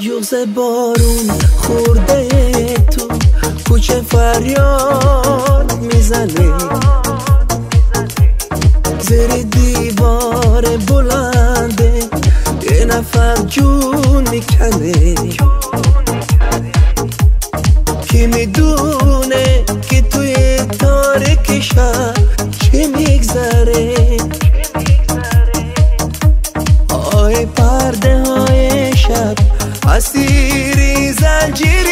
یوز بارون خورده تو کوچه فریاد می‌زنه. زیر دیوار بلنده یه نفر جون می‌کنه. پرده های شب. اسیری زنجیری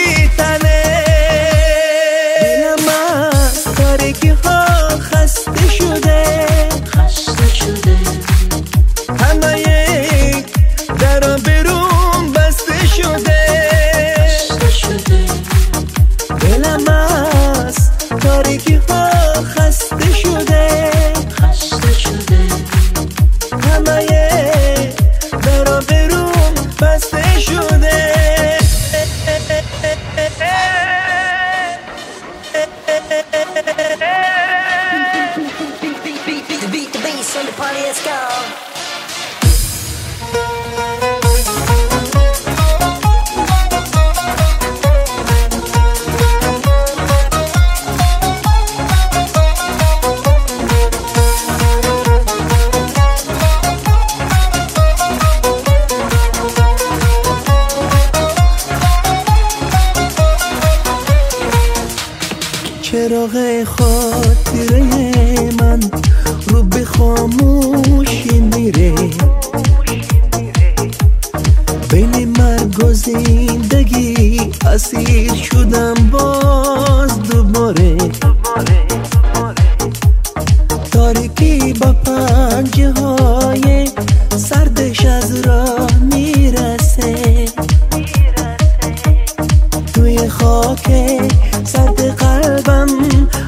party, let's go. چراغ خاطره من رو به خاموشی میره. بین مرگ و زندگی اسیر شدم باز دوباره. تاریکی با پنجه های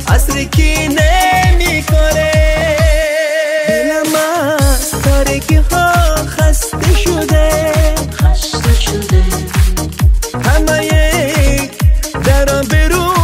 عصر کی نمی کنه دلم از تارکی ها خسته شده. خسته شده. همه یک در آبرو